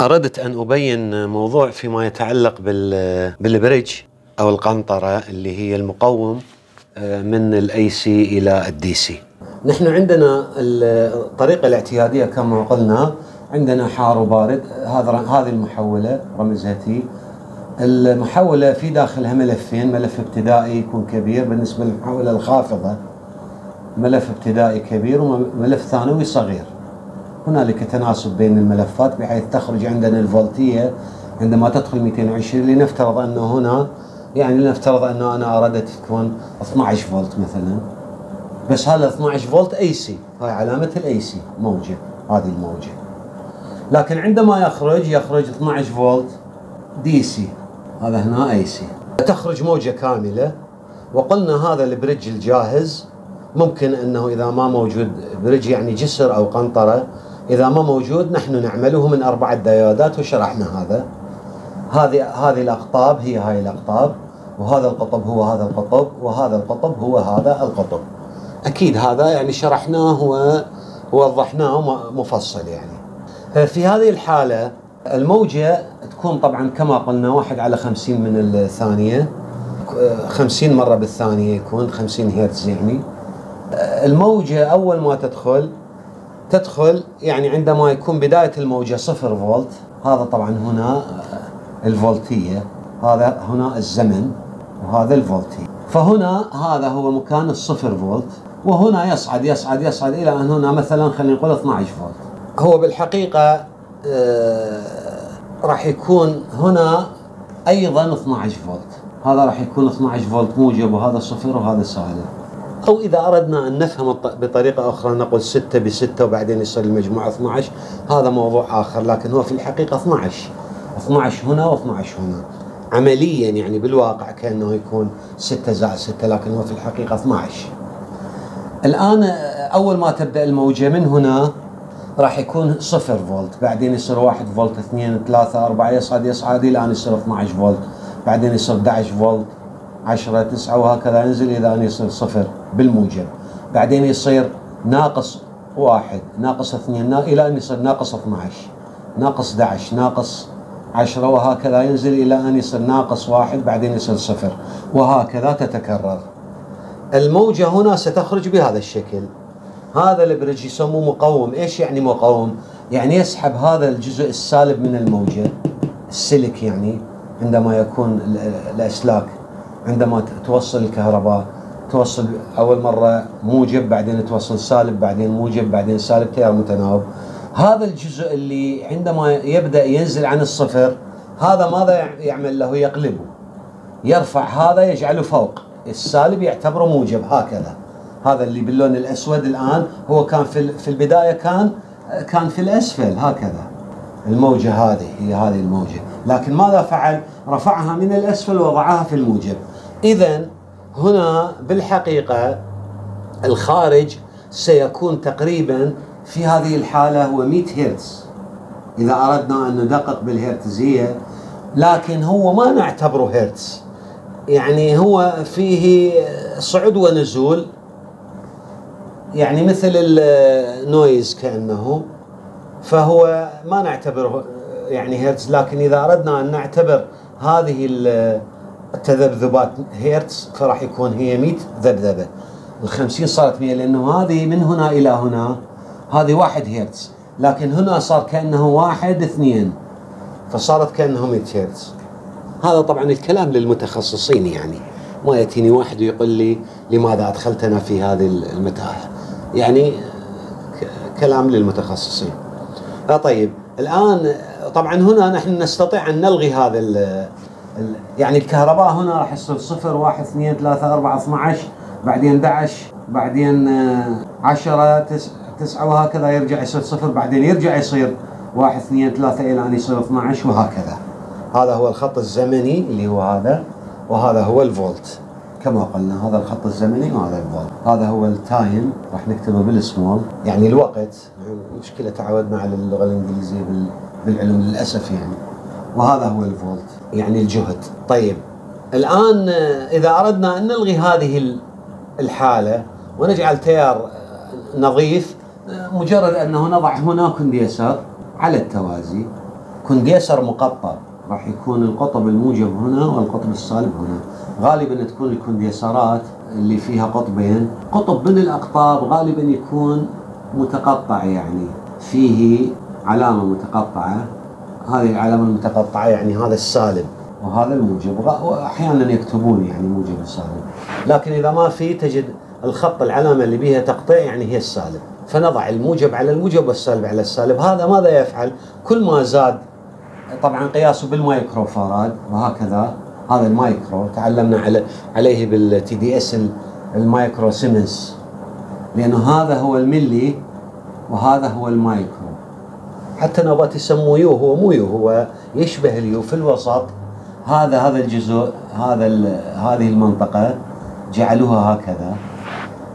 أردت أن أبين موضوع فيما يتعلق بال bridge أو القنطرة اللي هي المقوم آه، من ال AC إلى ال DC. نحن عندنا الطريقة الاعتيادية كما قلنا عندنا حار وبارد هذا هذه المحولة رمزها T المحولة في داخلها ملفين ملف ابتدائي يكون كبير بالنسبة للمحولة الخافضة. ملف ابتدائي كبير وملف ثانوي صغير. هنالك تناسب بين الملفات بحيث تخرج عندنا الفولتية عندما تدخل 220 لنفترض أنه هنا يعني لنفترض أنه أنا أردت تكون 12 فولت مثلا. بس هذا 12 فولت أي سي؟ هاي علامة ال AC موجة هذه الموجة. لكن عندما يخرج يخرج 12 فولت DC هذا هنا AC. تخرج موجة كاملة وقلنا هذا ال bridge الجاهز ممكن أنه إذا ما موجود بريدج يعني جسر أو قنطرة إذا ما موجود نحن نعمله من اربعة ديودات وشرحنا هذا؟ هذه هذه الأقطاب هي هاي الأقطاب وهذا القطب هو هذا القطب وهذا القطب هو هذا القطب. أكيد هذا يعني شرحناه ووضحناه مفصل يعني. في هذه الحالة الموجة تكون طبعا كما قلنا واحد على خمسين من الثانية خمسين مرة بالثانية يكون خمسين هرتز يعني. الموجة أول ما تدخل تدخل يعني عندما يكون بداية الموجة صفر فولت هذا طبعا هنا الفولتية هذا هنا الزمن وهذا الفولتي فهنا هذا هو مكان الصفر فولت وهنا يصعد يصعد يصعد إلى أن هنا مثلا خلينا نقول 12 فولت. هو بالحقيقة آه راح يكون هنا أيضا 12 فولت. هذا راح يكون 12 فولت موجب وهذا صفر وهذا سالب. أو إذا أردنا أن نفهم بطريقة أخرى نقول 6 ب 6 وبعدين يصير المجموع 12 هذا موضوع آخر لكن هو في الحقيقة 12 12 هنا و12 هنا. عمليا يعني بالواقع كأنه يكون 6 زائد 6 لكن هو في الحقيقة 12 الآن أول ما تبدأ الموجة من هنا راح يكون صفر فولت بعدين يصير 1 فولت 2 3 4 يصعد يصعد إلى أن يصير 12 فولت بعدين يصير 11 فولت. 10 9 وهكذا ينزل إلى أن يصير صفر بالموجب. بعدين يصير ناقص واحد ناقص اثنين إلى أن يصير ناقص 12 ناقص 11 ناقص عشرة وهكذا ينزل إلى أن يصير ناقص واحد بعدين يصير صفر وهكذا تتكرر. الموجة هنا ستخرج بهذا الشكل. هذا البريدج يسموه مقوم إيش يعني مقوم يعني يسحب هذا الجزء السالب من الموجة السلك يعني عندما يكون الأسلاك عندما توصل الكهرباء توصل أول مرة موجب بعدين توصل سالب بعدين موجب بعدين سالب تيار متناوب. هذا الجزء اللي عندما يبدأ ينزل عن الصفر هذا ماذا يعمل له؟ يقلبه. يرفع هذا يجعله فوق. السالب يعتبره موجب هكذا. هذا اللي باللون الأسود الآن هو كان في في البداية كان كان في الأسفل هكذا. الموجة هذه هي هذه الموجة. لكن ماذا فعل؟ رفعها من الأسفل ووضعها في الموجب. اذا هنا بالحقيقة الخارج سيكون تقريبا في هذه الحالة هو 100 هرتز. إذا أردنا أن ندقق بالهرتزية لكن هو ما نعتبره هرتز. يعني هو فيه صعود ونزول. يعني مثل النويز كأنه. فهو ما نعتبره يعني هرتز. لكن إذا أردنا أن نعتبر هذه التذبذبات هرتز فراح يكون هي 100 ذبذبة. ال50 صارت 100 لأنه هذه من هنا إلى هنا هذه واحد هرتز لكن هنا صار كأنه واحد اثنين فصارت كأنه 100 هرتز هذا طبعا الكلام للمتخصصين يعني. ما يأتيني واحد ويقول لي لماذا أدخلتنا في هذه المتاهة؟ يعني كلام للمتخصصين. آه طيب الآن طبعا هنا نحن نستطيع أن نلغي هذا ال يعني الكهرباء هنا راح يصير صفر واحد اثنين ثلاثة أربعة 12 بعدين 11 بعدين 10 9 تسعة وهكذا يرجع يصير صفر بعدين يرجع يصير واحد اثنين ثلاثة إلى أن يصير 12 وهكذا. هذا هو الخط الزمني اللي هو هذا وهذا هو الفولت. كما قلنا هذا الخط الزمني وهذا الفولت. هذا هو ال time راح نكتبه بالسمول. يعني الوقت مشكلة تعودنا على اللغة الإنجليزية بالعلوم للأسف يعني. وهذا هو الفولت. يعني الجهد. طيب الآن إذا أردنا أن نلغي هذه الحالة ونجعل تيار نظيف مجرد أنه نضع هنا كنديسر على التوازي. كونديسر مقطب راح يكون القطب الموجب هنا والقطب السالب هنا. غالبا تكون الكونديسرات اللي فيها قطبين. قطب من الأقطاب غالبا يكون متقطع يعني فيه علامة متقطعة. هذه العلامة المتقطعة يعني هذا السالب وهذا الموجب. واحيانا يكتبون يعني موجب السالب لكن إذا ما في تجد الخط العلامة اللي بها تقطيع يعني هي السالب فنضع الموجب على الموجب والسالب على السالب. هذا ماذا يفعل؟ كل ما زاد طبعا قياسه بالمايكرو فاراد وهكذا. هذا المايكرو تعلمنا على عليه بال TDS المايكرو سيمنز لأنه هذا هو الملي وهذا هو المايكرو. حتى نبات يسموه U هو مو U هو يشبه ال U في الوسط. هذا هذا الجزء هذا هذه المنطقة جعلوها هكذا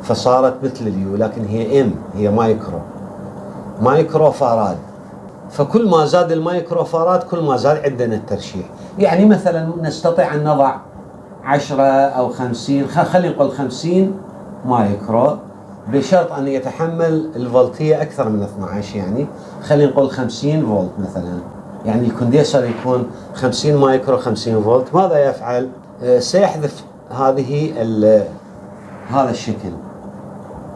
فصارت مثل ال U لكن هي M هي مايكرو. مايكرو فاراد فكل ما زاد المايكرو فاراد كل ما زاد عندنا الترشيح. يعني مثلا نستطيع أن نضع عشرة أو خمسين خلينا نقول خمسين مايكرو. بشرط أن يتحمل الفولتية أكثر من 12 يعني. خلينا نقول 50 فولت مثلا. يعني ال condenser يكون 50 مايكرو 50 فولت. ماذا يفعل؟ آه، سيحذف هذه هذا الشكل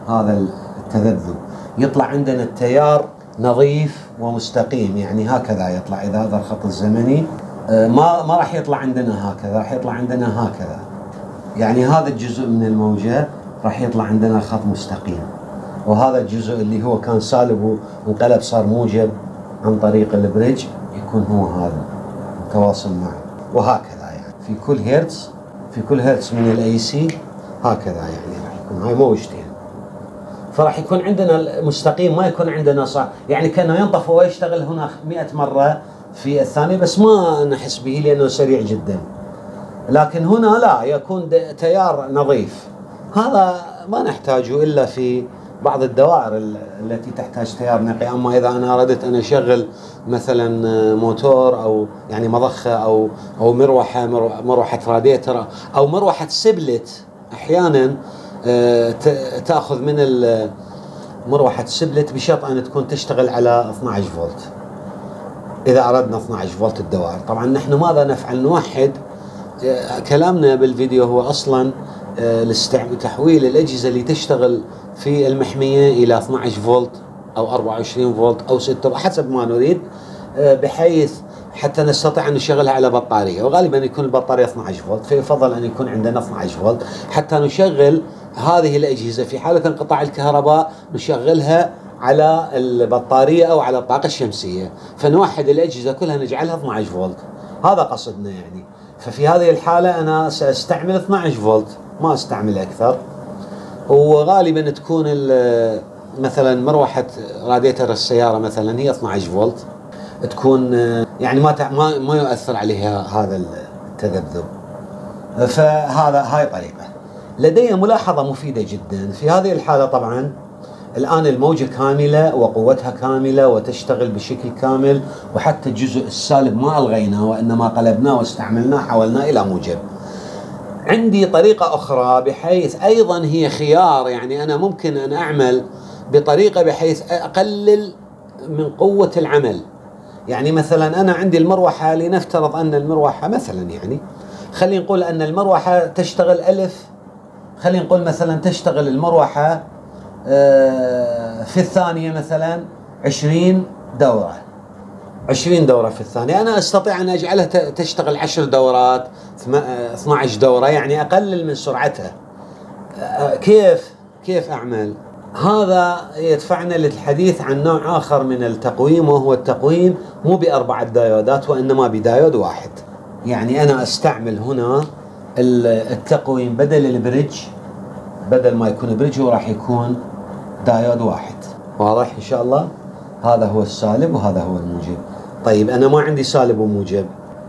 هذا التذبذب. يطلع عندنا التيار نظيف ومستقيم. يعني هكذا يطلع إذا هذا الخط الزمني. آه، ما ما راح يطلع عندنا هكذا راح يطلع عندنا هكذا. يعني هذا الجزء من الموجة. راح يطلع عندنا خط مستقيم. وهذا الجزء اللي هو كان سالب وانقلب صار موجب عن طريق ال bridge يكون هو هذا متواصل معه. وهكذا يعني. في كل هرتز في كل هرتز من ال AC هكذا يعني راح يكون. هاي موجتين فراح يكون عندنا مستقيم ما يكون عندنا صح يعني كأنه ينطفي ويشتغل هنا 100 مرة في الثانية بس ما نحس به لأنه سريع جدا. لكن هنا لا يكون تيار نظيف. هذا ما نحتاجه إلا في بعض الدوائر التي تحتاج تيار نقي. أما إذا أنا أردت أن أشغل مثلا موتور أو يعني مضخة أو أو مروحة مروحة راديتر أو مروحة split أحيانا آه، تأخذ من مروحة split بشرط أن تكون تشتغل على 12 فولت. إذا أردنا 12 فولت الدوائر. طبعا نحن ماذا نفعل؟ نوحد آه، كلامنا بالفيديو هو أصلا آه، تحويل الأجهزة اللي تشتغل في المحمية إلى 12 فولت أو 24 فولت أو 6 حسب ما نريد آه، بحيث حتى نستطيع أن نشغلها على بطارية. وغالبا يكون البطارية 12 فولت فيفضل أن يكون عندنا 12 فولت. حتى نشغل هذه الأجهزة في حالة انقطاع الكهرباء نشغلها على البطارية أو على الطاقة الشمسية. فنوحد الأجهزة كلها نجعلها 12 فولت. هذا قصدنا يعني. ففي هذه الحالة أنا سأستعمل 12 فولت. ما أستعمل أكثر. وغالبا تكون مثلا مروحة راديتر السيارة مثلا هي 12 فولت. تكون يعني ما ما ما يؤثر عليها هذا التذبذب. فهذا هاي طريقة. لدي ملاحظة مفيدة جدا. في هذه الحالة طبعا الآن الموجة كاملة وقوتها كاملة وتشتغل بشكل كامل وحتى الجزء السالب ما ألغيناه وإنما قلبناه واستعملناه حولناه إلى موجب. عندي طريقة أخرى بحيث أيضا هي خيار يعني أنا ممكن أن أعمل بطريقة بحيث أقلل من قوة العمل. يعني مثلا أنا عندي المروحة لنفترض أن المروحة مثلا يعني خلينا نقول أن المروحة تشتغل ألف خلينا نقول مثلا تشتغل المروحة آه، في الثانية مثلا عشرين دورة. 20 دورة في الثانية. أنا أستطيع أن أجعلها تشتغل 10 دورات 12 دورة يعني أقلل من سرعتها. كيف؟ كيف أعمل؟ هذا يدفعنا للحديث عن نوع آخر من التقويم وهو التقويم مو بأربعة دايودات وإنما بدايود واحد. يعني أنا أستعمل هنا التقويم بدل ال bridge بدل ما يكون bridge هو راح يكون دايود واحد. واضح إن شاء الله؟ هذا هو السالب وهذا هو الموجب. طيب أنا ما عندي سالب وموجب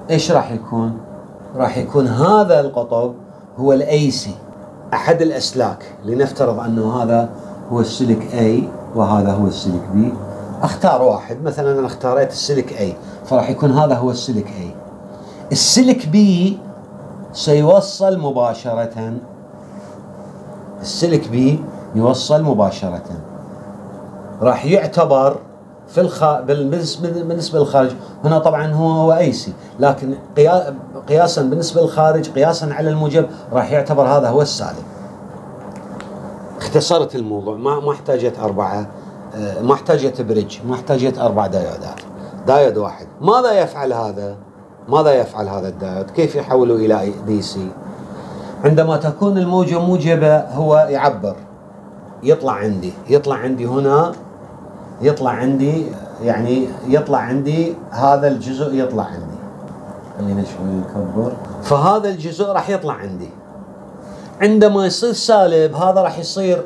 إيش راح يكون؟ راح يكون هذا القطب هو ال AC أحد الأسلاك لنفترض أنه هذا هو السلك A وهذا هو السلك B. أختار واحد مثلا أنا اختاريت السلك A فراح يكون هذا هو السلك A. السلك B سيوصل مباشرة. السلك B يوصل مباشرة. راح يعتبر في الخ... بالنسبة للخارج. هنا طبعا هو هو اي سي لكن قيا... قياسا بالنسبة للخارج قياسا على الموجب راح يعتبر هذا هو السالب اختصرت الموضوع. ما ما احتاجت أربعة آه، ما احتاجت bridge ما احتاجت أربع دايودات دايود واحد. ماذا يفعل هذا؟ ماذا يفعل هذا الدايود؟ كيف يحوله إلى DC عندما تكون الموجة موجبة هو يعبر. يطلع عندي. يطلع عندي هنا. يطلع عندي يعني يطلع عندي هذا الجزء يطلع عندي. خلينا شوي نكبر. فهذا الجزء راح يطلع عندي. عندما يصير سالب هذا راح يصير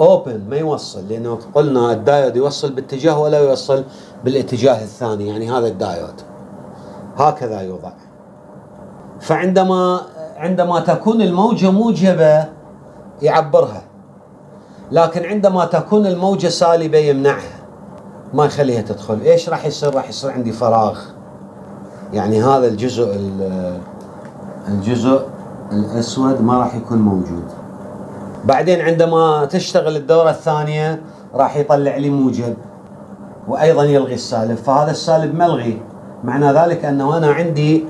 open ما يوصل لأنه قلنا الدايود يوصل باتجاه ولا يوصل بالاتجاه الثاني يعني هذا الدايود. هكذا يوضع. فعندما عندما تكون الموجة موجبة يعبرها. لكن عندما تكون الموجة سالبة يمنعها ما يخليها تدخل. إيش راح يصير؟ راح يصير عندي فراغ. يعني هذا الجزء الجزء الأسود ما راح يكون موجود. بعدين عندما تشتغل الدورة الثانية راح يطلع لي موجب وأيضا يلغي السالب. فهذا السالب ملغي. معنى ذلك أنه أنا عندي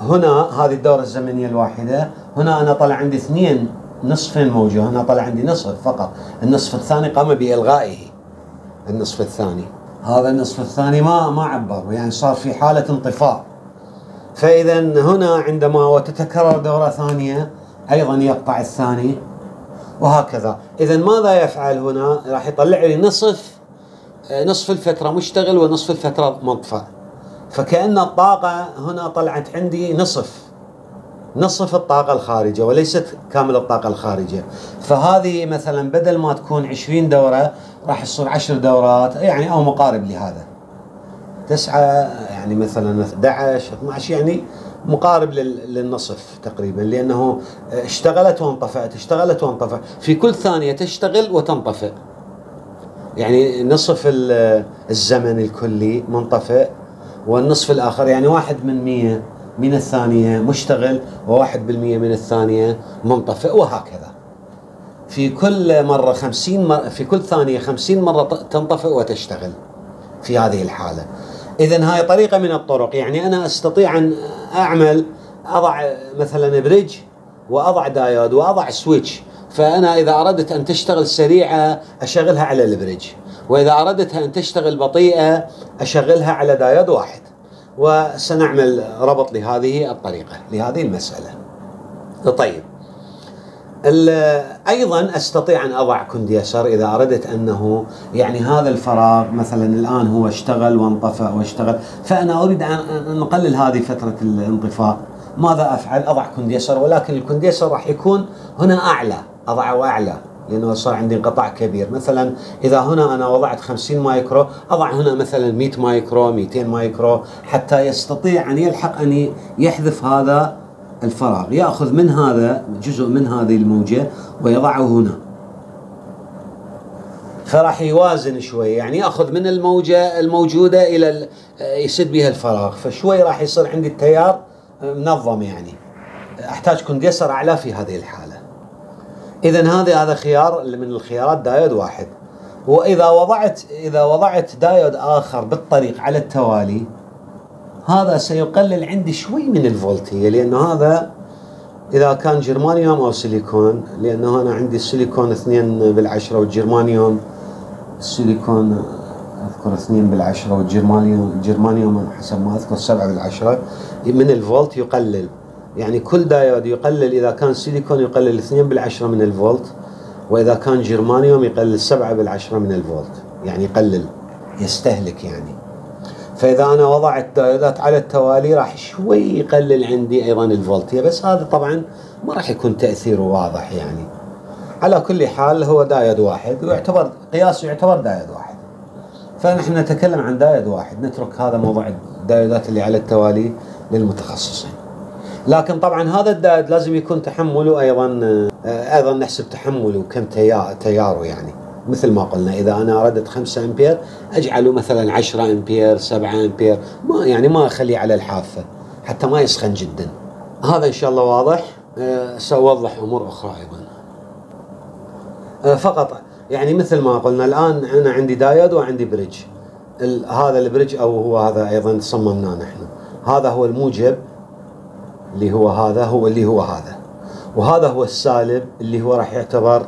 هنا هذه الدورة الزمنية الواحدة هنا أنا طلع عندي اثنين نصفين موجة. هنا طلع عندي نصف فقط. النصف الثاني قام بإلغائه. النصف الثاني. هذا النصف الثاني ما ما عبر. يعني صار في حالة انطفاء. فإذا هنا عندما وتتكرر دورة ثانية أيضا يقطع الثاني. وهكذا. إذا ماذا يفعل هنا؟ راح يطلع لي نصف نصف الفترة مشتغل ونصف الفترة مطفى فكأن الطاقة هنا طلعت عندي نصف. نصف الطاقة الخارجة وليست كامل الطاقة الخارجة فهذه مثلا بدل ما تكون 20 دورة راح تصير 10 دورات يعني أو مقارب لهذا. تسعة يعني مثلا 11 12 يعني مقارب للنصف تقريبا لأنه اشتغلت وانطفأت اشتغلت وانطفأت. في كل ثانية تشتغل وتنطفئ. يعني نصف الزمن الكلي منطفئ والنصف الآخر يعني واحد من مية. من الثانية مشتغل وواحد بالمية من الثانية منطفئ وهكذا. في كل مرة خمسين مرة في كل ثانية خمسين مرة تنطفئ وتشتغل في هذه الحالة. إذا هاي طريقة من الطرق. يعني أنا أستطيع أن أعمل أضع مثلا bridge وأضع دايود وأضع switch. فأنا إذا أردت أن تشتغل سريعة أشغلها على ال bridge. وإذا أردتها أن تشتغل بطيئة أشغلها على دايود واحد. وسنعمل ربط لهذه الطريقة لهذه المسألة. طيب. أيضا أستطيع أن أضع condenser إذا أردت أنه يعني هذا الفراغ مثلا الآن هو اشتغل وانطفأ واشتغل فأنا أريد أن نقلل هذه فترة الانطفاء. ماذا أفعل؟ أضع condenser ولكن ال condenser راح يكون هنا أعلى أضعه أعلى. لأنه صار عندي انقطاع كبير. مثلا إذا هنا أنا وضعت 50 مايكرو أضع هنا مثلا 100 مايكرو 200 مايكرو حتى يستطيع أن يلحق أن يحذف هذا الفراغ. يأخذ من هذا جزء من هذه الموجة ويضعه هنا. فراح يوازن شوي. يعني يأخذ من الموجة الموجودة إلى يسد بها الفراغ. فشوي راح يصير عندي التيار منظم يعني. أحتاج condenser أعلى في هذه الحالة. اذا هذا هذا خيار من الخيارات دايود واحد. وإذا وضعت إذا وضعت دايود آخر بالطريق على التوالي هذا سيقلل عندي شوي من الفولتية لأنه هذا إذا كان جرمانيوم أو سيليكون لأنه أنا عندي السيليكون 2 بالعشرة والجرمانيوم السيليكون أذكر 2 بالعشرة والجرمانيوم الجرمانيوم حسب ما أذكر 7 بالعشرة من الفولت يقلل. يعني كل دايود يقلل إذا كان سيليكون يقلل 2 بالعشرة من الفولت وإذا كان جرمانيوم يقلل 7 بالعشرة من الفولت يعني يقلل يستهلك يعني. فإذا أنا وضعت دايودات على التوالي راح شوي يقلل عندي أيضا الفولتية بس هذا طبعا ما راح يكون تأثيره واضح يعني. على كل حال هو دايود واحد ويعتبر قياسه يعتبر دايود واحد. فنحن نتكلم عن دايود واحد نترك هذا موضوع الدايودات اللي على التوالي للمتخصصين. لكن طبعا هذا الدايد لازم يكون تحمله أيضا آه، أيضا نحسب تحمله كم تياره يعني. مثل ما قلنا إذا أنا أردت 5 أمبير أجعله مثلا 10 أمبير 7 أمبير ما يعني ما أخليه على الحافة حتى ما يسخن جدا. هذا إن شاء الله واضح. أه سأوضح أمور أخرى أيضا. أه فقط يعني مثل ما قلنا الآن أنا عندي دايود وعندي bridge. هذا ال bridge أو هو هذا أيضا صممناه نحن. هذا هو الموجب اللي هو هذا هو اللي هو هذا. وهذا هو السالب اللي هو راح يعتبر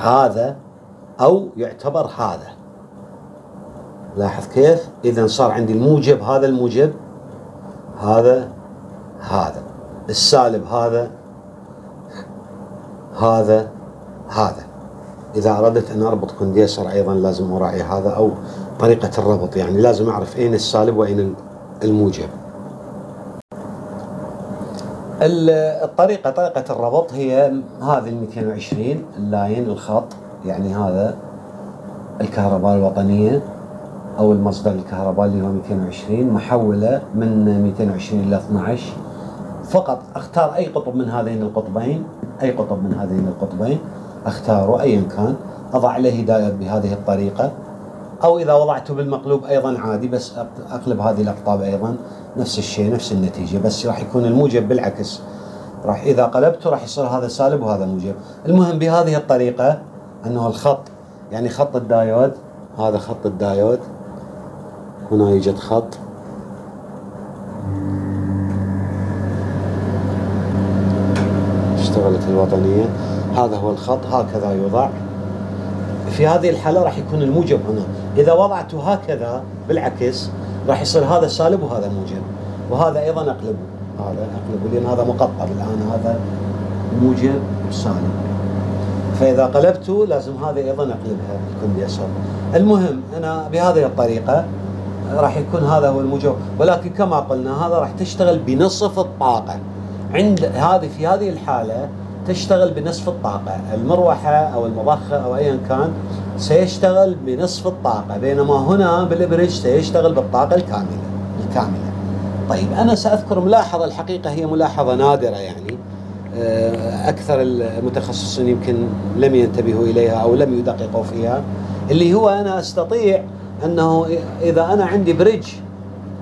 هذا أو يعتبر هذا. لاحظ كيف؟ اذا صار عندي الموجب هذا الموجب هذا هذا. السالب هذا هذا هذا. إذا أردت أن أربط كونديسر أيضا لازم أراعي هذا أو طريقة الربط يعني لازم أعرف أين السالب وأين الموجب. الطريقة طريقة الربط هي هذه ال 220 اللاين الخط يعني هذا الكهرباء الوطنية أو المصدر الكهرباء اللي هو 220 محوله من 220 إلى 12 فقط أختار أي قطب من هذين القطبين أي قطب من هذين القطبين أختاره ايا كان أضع عليه دائر بهذه الطريقة. أو إذا وضعته بالمقلوب أيضا عادي بس أقلب هذه الأقطاب أيضا. نفس الشيء نفس النتيجة بس راح يكون الموجب بالعكس. راح إذا قلبته راح يصير هذا سالب وهذا موجب. المهم بهذه الطريقة أنه الخط يعني خط الدايود هذا خط الدايود. هنا يوجد خط. اشتغلت الوطنية. هذا هو الخط هكذا يوضع. في هذه الحالة راح يكون الموجب هنا. إذا وضعته هكذا بالعكس راح يصير هذا سالب وهذا موجب. وهذا أيضا أقلبه هذا أقلبه لأن هذا مقطب الآن. هذا موجب وسالب. فإذا قلبته لازم هذا أيضا أقلبها. الكمبيوتر المهم أنا بهذه الطريقة راح يكون هذا هو الموجب. ولكن كما قلنا هذا راح تشتغل بنصف الطاقة. عند هذه في هذه الحالة تشتغل بنصف الطاقة. المروحة أو المضخة أو أيا كان سيشتغل بنصف الطاقة بينما هنا بال bridge سيشتغل بالطاقة الكاملة الكاملة. طيب أنا سأذكر ملاحظة الحقيقة هي ملاحظة نادرة يعني آه، أكثر المتخصصين يمكن لم ينتبهوا إليها أو لم يدققوا فيها اللي هو أنا أستطيع أنه إذا أنا عندي bridge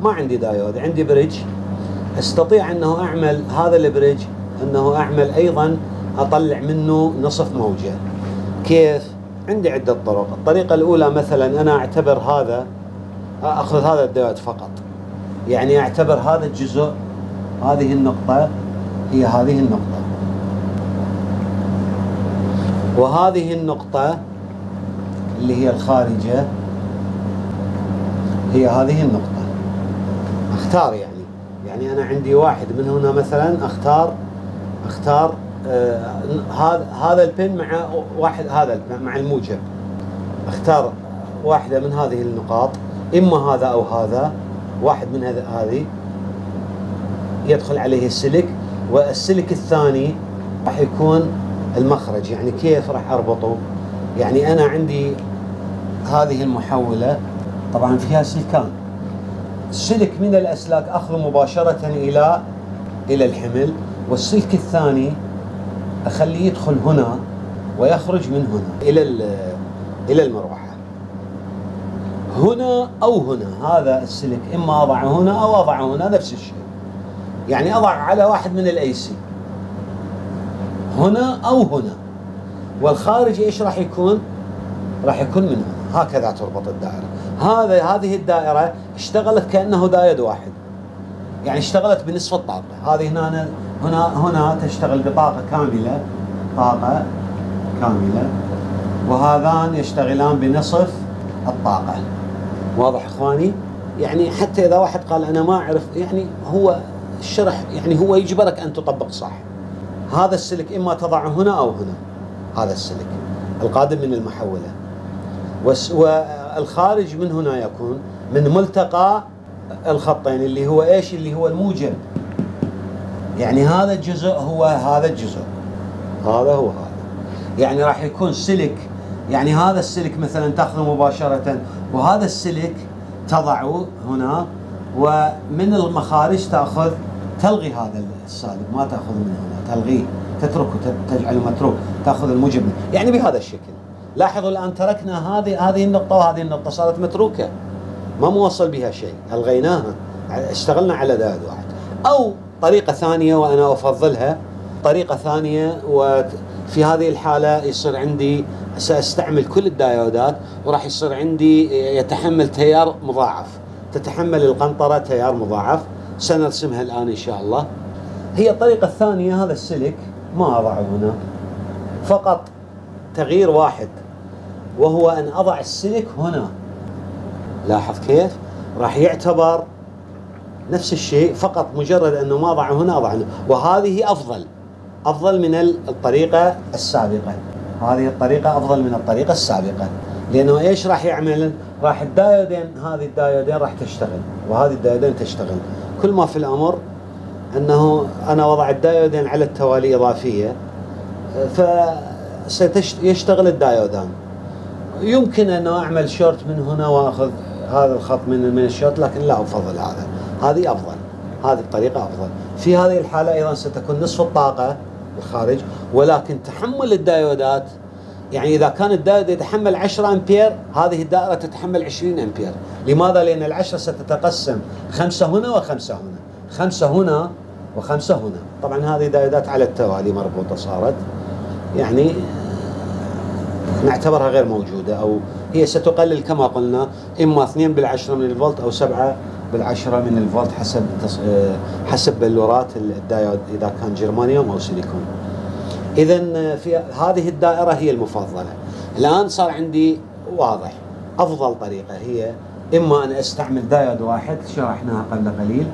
ما عندي دايود عندي bridge أستطيع أنه أعمل هذا البريدج أنه أعمل أيضا أطلع منه نصف موجة. كيف؟ عندي عدة طرق. الطريقة الأولى مثلا أنا أعتبر هذا أخذ هذا الديود فقط. يعني أعتبر هذا الجزء هذه النقطة هي هذه النقطة. وهذه النقطة اللي هي الخارجة هي هذه النقطة. أختار يعني. يعني أنا عندي واحد من هنا مثلا أختار أختار هذا هذا البن مع واحد هذا مع الموجب. اختار واحدة من هذه النقاط إما هذا أو هذا واحد من هذه. يدخل عليه السلك والسلك الثاني راح يكون المخرج يعني كيف راح أربطه؟ يعني أنا عندي هذه المحولة طبعا فيها سلكان. سلك من الأسلاك اخذه مباشرة إلى إلى الحمل والسلك الثاني أخليه يدخل هنا ويخرج من هنا إلى إلى المروحة. هنا أو هنا هذا السلك إما اضعه هنا أو اضعه هنا نفس الشيء. يعني أضع على واحد من ال AC هنا أو هنا. والخارج إيش راح يكون؟ راح يكون من هنا. هكذا تربط الدائرة. هذا هذه الدائرة اشتغلت كأنه دايد واحد. يعني اشتغلت بنصف الطاقه هذه هنا هنا هنا تشتغل بطاقة كاملة طاقة كاملة. وهذان يشتغلان بنصف الطاقة. واضح إخواني؟ يعني حتى إذا واحد قال أنا ما أعرف يعني هو الشرح يعني هو يجبرك أن تطبق صح. هذا السلك إما تضعه هنا أو هنا هذا السلك القادم من المحولة. والخارج من هنا يكون من ملتقى الخطين اللي هو إيش؟ اللي هو الموجب. يعني هذا الجزء هو هذا الجزء. هذا هو هذا. يعني راح يكون سلك. يعني هذا السلك مثلا تأخذه مباشرة وهذا السلك تضعه هنا ومن المخارج تأخذ تلغي هذا السالب ما تاخذ من هنا تلغيه تتركه تجعله متروك تأخذ الموجب يعني بهذا الشكل. لاحظوا الآن تركنا هذه هذه النقطة وهذه النقطة صارت متروكة. ما موصل بها شيء. ألغيناها. اشتغلنا على دائد واحد أو طريقة ثانية وأنا أفضلها. طريقة ثانية في هذه الحالة يصير عندي سأستعمل كل الدايودات وراح يصير عندي يتحمل تيار مضاعف. تتحمل القنطرة تيار مضاعف. سنرسمها الآن إن شاء الله. هي الطريقة الثانية هذا السلك ما أضعه هنا. فقط تغيير واحد وهو أن أضع السلك هنا. لاحظ كيف؟ راح يعتبر نفس الشيء فقط مجرد أنه ما أضعه هنا هنا. وهذه أفضل. أفضل من الطريقة السابقة. هذه الطريقة أفضل من الطريقة السابقة. لأنه إيش راح يعمل؟ راح الدايودين هذه الدايودين راح تشتغل وهذه الدايودين تشتغل. كل ما في الأمر أنه أنا وضع الدايودين على التوالي إضافية فسيشتغل الدايودان. يمكن أنه أعمل شورت من هنا وأخذ هذا الخط من من الشورت لكن لا أفضل هذا. هذه أفضل. هذه الطريقة أفضل. في هذه الحالة أيضا ستكون نصف الطاقة الخارج ولكن تحمل الدايودات. يعني إذا كان الدايود يتحمل 10 أمبير هذه الدائرة تتحمل 20 أمبير. لماذا؟ لأن العشرة ستتقسم. خمسة هنا وخمسة هنا. خمسة هنا وخمسة هنا. طبعا هذه دايودات على التوالي مربوطة صارت. يعني نعتبرها غير موجودة أو هي ستقلل كما قلنا إما 2 بالعشرة من الفولت أو 7 بالعشرة من الفولت حسب آه، حسب بلورات الدايود إذا كان جرمانيوم أو سيليكون. إذا آه، في هذه الدائرة هي المفضلة. الآن صار عندي واضح. أفضل طريقة هي إما أن أستعمل دايود واحد شرحناها قبل قليل.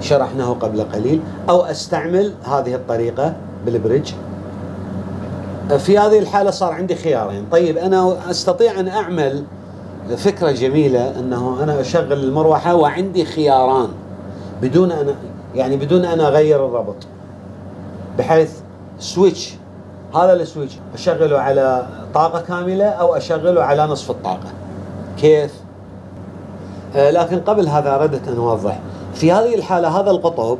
شرحناه قبل قليل. أو أستعمل هذه الطريقة بال bridge. في هذه الحالة صار عندي خيارين. طيب أنا أستطيع أن أعمل فكرة جميلة أنه أنا أشغل المروحة وعندي خياران بدون أن يعني بدون أن أغير الربط بحيث switch هذا ال switch أشغله على طاقة كاملة أو أشغله على نصف الطاقة. كيف؟ آه لكن قبل هذا أردت أن أوضح. في هذه الحالة هذا القطب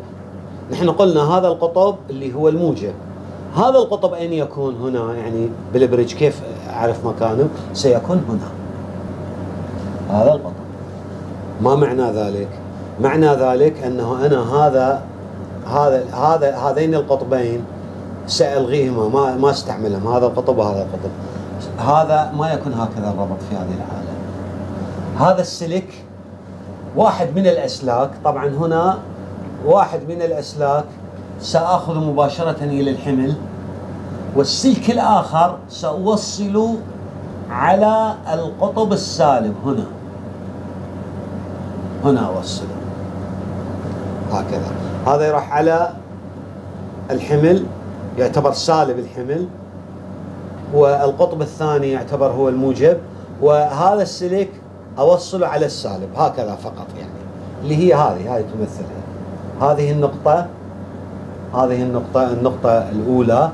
نحن قلنا هذا القطب اللي هو الموجب. هذا القطب أين يكون هنا؟ يعني بالبريدج كيف أعرف مكانه؟ سيكون هنا. هذا القطب ما معنى ذلك؟ معنى ذلك أنه أنا هذا هذا هذا هذين القطبين سألغيهما ما ما استعملهم هذا القطب وهذا القطب. هذا ما يكون هكذا الربط في هذه الحالة. هذا السلك واحد من الأسلاك طبعا هنا واحد من الأسلاك سآخذ مباشرة إلى الحمل والسلك الآخر سأوصل على القطب السالب هنا. هنا أوصله هكذا. هذا يروح على الحمل يعتبر سالب الحمل والقطب الثاني يعتبر هو الموجب وهذا السلك أوصله على السالب هكذا فقط يعني. اللي هي هذه هذه تمثلها هذه النقطة هذه النقطة النقطة الأولى.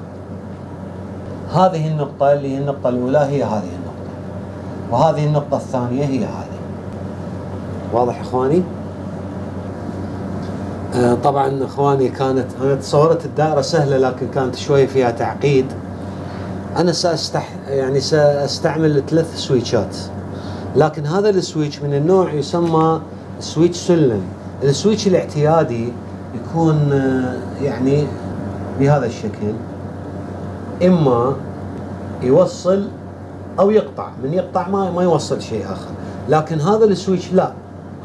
هذه النقطة اللي هي النقطة الأولى هي هذه النقطة. وهذه النقطة الثانية هي هذه. واضح إخواني؟ آه طبعا إخواني كانت أنا تصورت الدائرة سهلة لكن كانت شوي فيها تعقيد. أنا سأستح يعني سأستعمل ثلاث سويتشات. لكن هذا ال switch من النوع يسمى switch سلم. ال switch الاعتيادي يكون آه، يعني بهذا الشكل. إما يوصل أو يقطع. من يقطع ما ما يوصل شيء آخر. لكن هذا ال switch لا.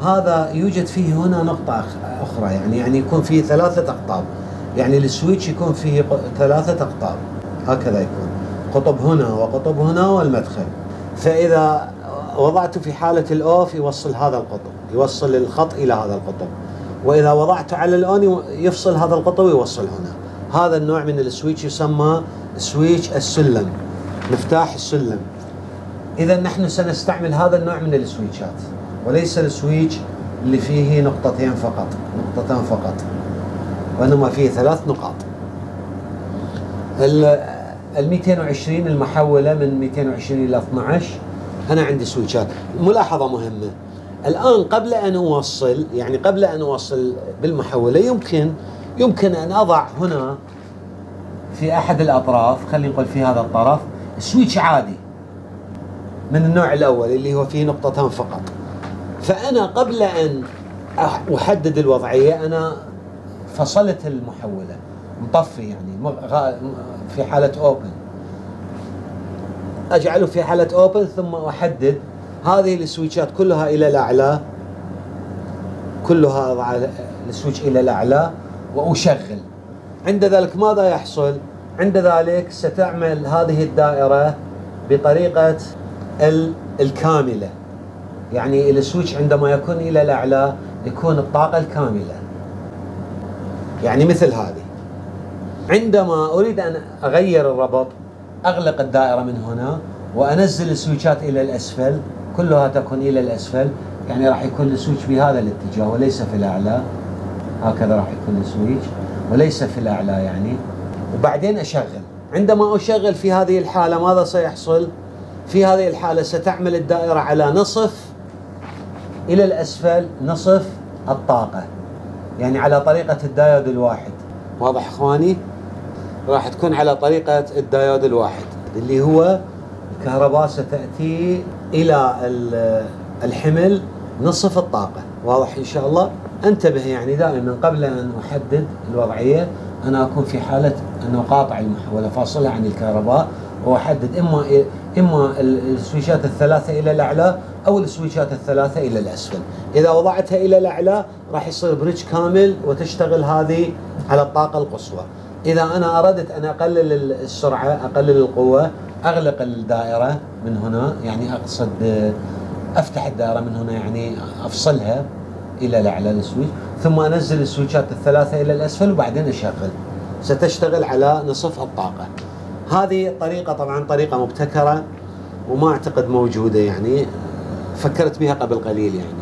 هذا يوجد فيه هنا نقطة أخرى يعني يعني يكون فيه ثلاثة أقطاب. يعني ال switch يكون فيه ثلاثة أقطاب. هكذا يكون. قطب هنا وقطب هنا والمدخل. فإذا وضعته في حالة ال off يوصل هذا القطب. يوصل الخط إلى هذا القطب. وإذا وضعته على ال on يفصل هذا القطب ويوصل هنا. هذا النوع من ال switch يسمى switch السلم. مفتاح السلم. إذا نحن سنستعمل هذا النوع من السويتشات. وليس ال switch اللي فيه نقطتين فقط نقطتان فقط. وإنما فيه ثلاث نقاط. ال 220 المحولة من 220 إلى 12 أنا عندي سويتشات. ملاحظة مهمة. الآن قبل أن أوصل يعني قبل أن أوصل بالمحولة يمكن يمكن أن أضع هنا في أحد الأطراف خلينا نقول في هذا الطرف سويتش عادي من النوع الأول اللي هو فيه نقطتان فقط. فأنا قبل أن أحدد الوضعية أنا فصلت المحولة. مطفي يعني في حالة open أجعله في حالة open ثم أحدد. هذه السويتشات كلها إلى الأعلى. كلها أضع ال switch إلى الأعلى وأشغل. عند ذلك ماذا يحصل؟ عند ذلك ستعمل هذه الدائرة بطريقة الكاملة. يعني ال switch عندما يكون إلى الأعلى يكون الطاقة الكاملة. يعني مثل هذه. عندما أريد أن أغير الربط أغلق الدائرة من هنا وأنزل السويتشات إلى الأسفل كلها تكون إلى الأسفل يعني راح يكون ال switch بهذا الاتجاه وليس في الأعلى. هكذا راح يكون ال switch وليس في الأعلى يعني. وبعدين أشغل. عندما أشغل في هذه الحالة ماذا سيحصل؟ في هذه الحالة ستعمل الدائرة على نصف إلى الأسفل نصف الطاقة. يعني على طريقة الدايود الواحد. واضح إخواني؟ راح تكون على طريقة الدايود الواحد. اللي هو الكهرباء ستأتي إلى الحمل نصف الطاقة. واضح إن شاء الله؟ انتبه يعني دائما قبل أن أحدد الوضعية أنا أكون في حالة أنه قاطع المحولة فاصلها عن الكهرباء وأحدد إما إما السويشات الثلاثة إلى الأعلى أو السويشات الثلاثة إلى الأسفل، إذا وضعتها إلى الأعلى راح يصير بريدج كامل وتشتغل هذه على الطاقة القصوى. إذا أنا أردت أن أقلل السرعة، أقلل القوة، أغلق الدائرة من هنا يعني أقصد أفتح الدائرة من هنا يعني أفصلها إلى الأعلى السويتش، ثم أنزل السويتشات الثلاثة إلى الأسفل وبعدين أشغل. ستشتغل على نصف الطاقة. هذه الطريقة طبعا طريقة مبتكرة وما أعتقد موجودة يعني فكرت بها قبل قليل يعني.